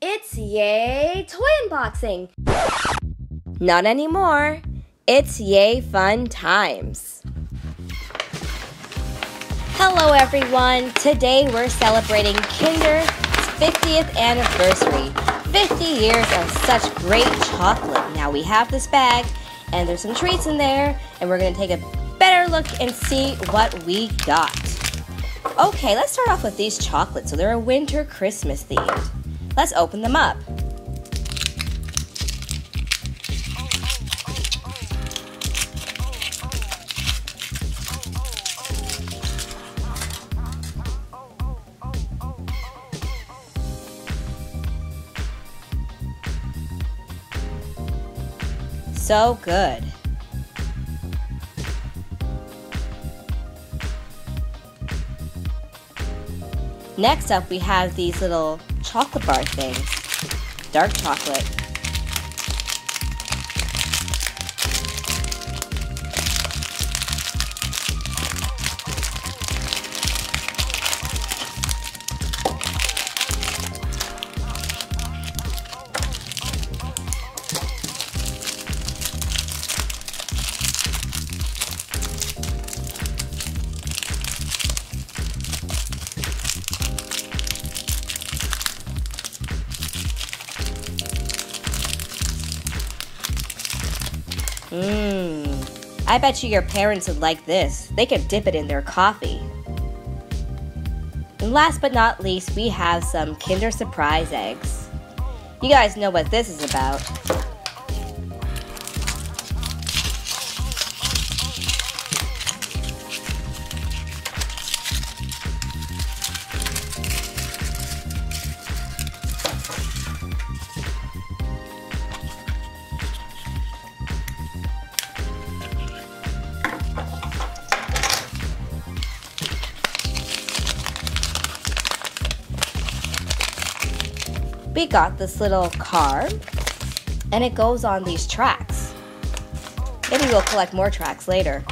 It's Yay Toy Unboxing! Not anymore. It's Yay Fun Times. Hello everyone. Today we're celebrating Kinder's 50th anniversary. 50 years of such great chocolate. Now we have this bag and there's some treats in there and we're to take a better look and see what we got. Okay, let's start off with these chocolates. So they're a winter Christmas themed. Let's open them up. So good. Next up, we have these little chocolate bar things. Dark chocolate. Mmm. I bet you your parents would like this. They could dip it in their coffee. And last but not least, we have some Kinder Surprise eggs. You guys know what this is about. We got this little car and it goes on these tracks. Maybe we'll collect more tracks later.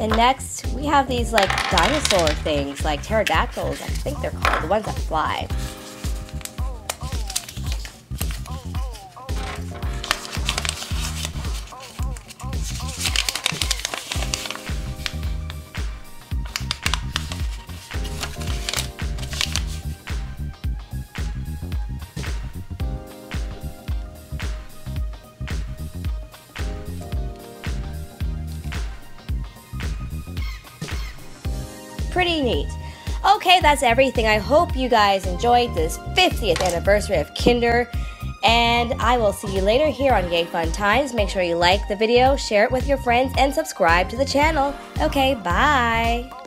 And next, we have these like dinosaur things, like pterodactyls, I think they're called, the ones that fly. Pretty neat. Okay, that's everything. I hope you guys enjoyed this 50th anniversary of Kinder. And I will see you later here on Yay Fun Times. Make sure you like the video, share it with your friends, and subscribe to the channel. Okay, bye.